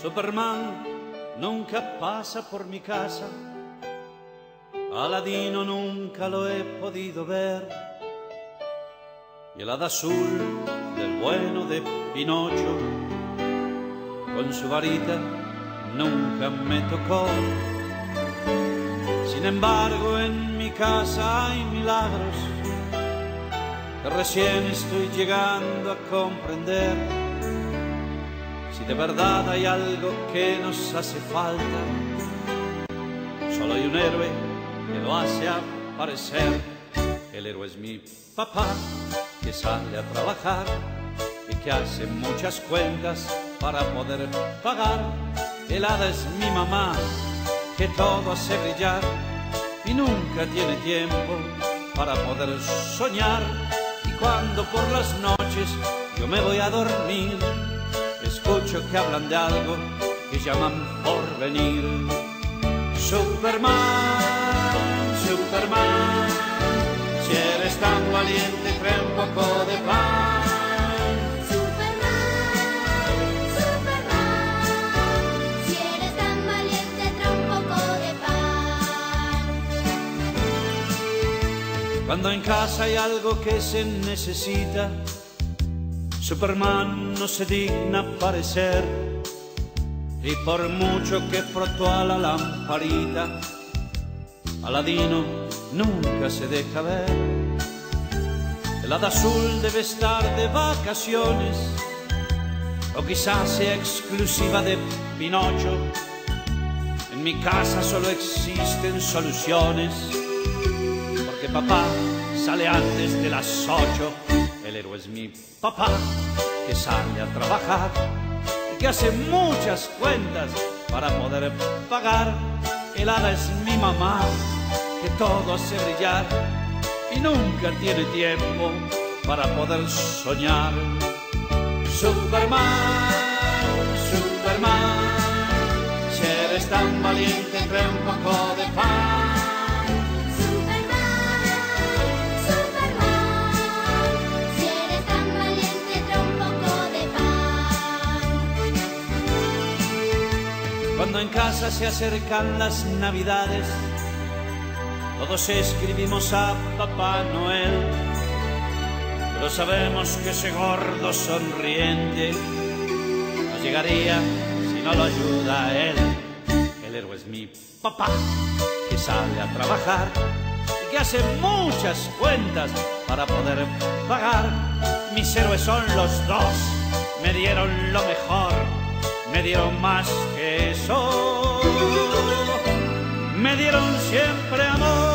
Superman nunca pasa por mi casa. Aladino nunca lo he podido ver. Y el hada azul del bueno de Pinocho, con su varita nunca me tocó. Sin embargo, en mi casa hay milagros que recién estoy llegando a comprender. Si de verdad hay algo que nos hace falta, solo hay un héroe que lo hace aparecer. El héroe es mi papá, que sale a trabajar y que hace muchas cuentas para poder pagar. El hada es mi mamá, que todo hace brillar y nunca tiene tiempo para poder soñar. Y cuando por las noches yo me voy a dormir, escucho que hablan de algo que llaman por venir. Superman, Superman, si eres tan valiente, trae un poco de pan. Superman, Superman, si eres tan valiente, trae un poco de pan. Cuando en casa hay algo que se necesita, Superman no se digna aparecer. Y por mucho que frotó a la lamparita, Aladino nunca se deja ver. El hada azul debe estar de vacaciones, o quizás sea exclusiva de Pinocho. En mi casa solo existen soluciones porque papá sale antes de las ocho. El héroe es mi papá, que sale a trabajar y que hace muchas cuentas para poder pagar. El hada es mi mamá, que todo hace brillar y nunca tiene tiempo para poder soñar. Superman, Superman, si eres tan valiente, trae un poco de pan. Cuando en casa se acercan las navidades, todos escribimos a Papá Noel, pero sabemos que ese gordo sonriente no llegaría si no lo ayuda a él. El héroe es mi papá, que sale a trabajar y que hace muchas cuentas para poder pagar. Mis héroes son los dos, me dieron lo mejor, me dieron más que eso, me dieron siempre amor.